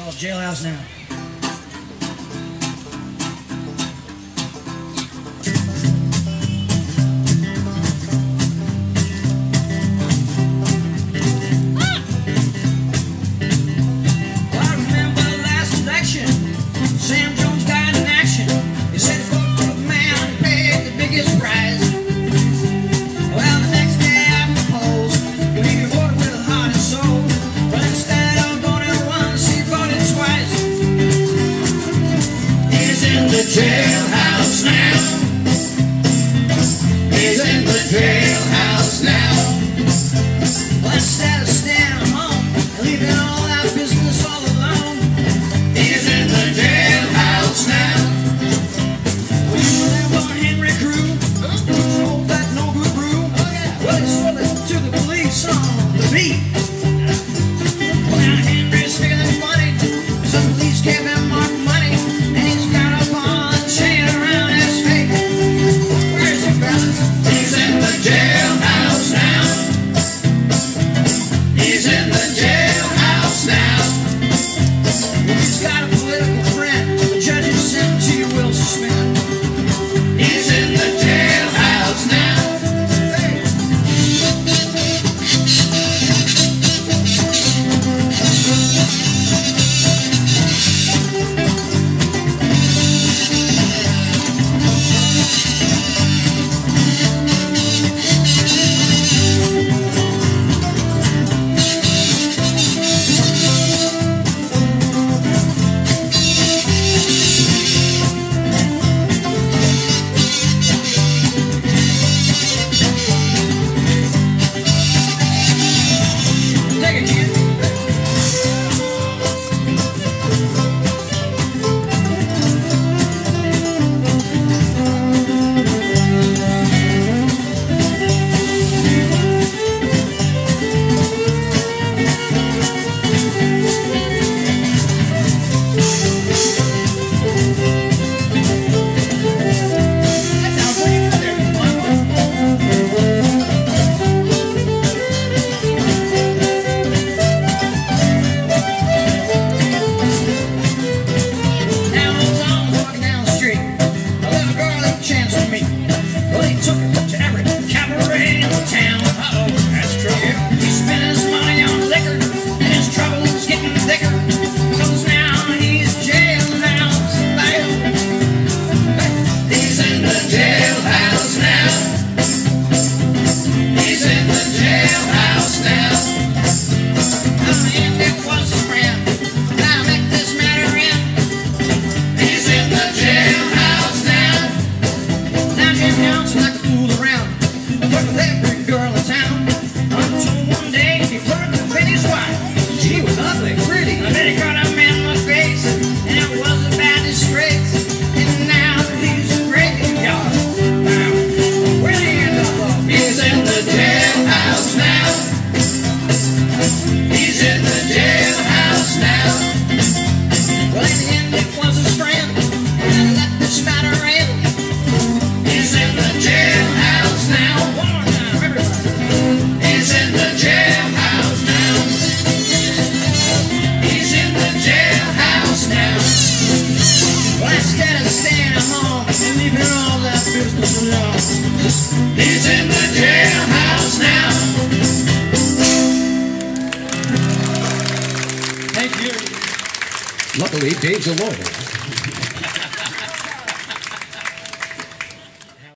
Call jailhouse now. jailhouse now. He's in the jailhouse now. What's that? He's in the jailhouse now. Well, the end, it was. He's in the jailhouse now. He's in the jailhouse now. He's in the jailhouse now. Well, instead of all that. Luckily, Dave's a lawyer.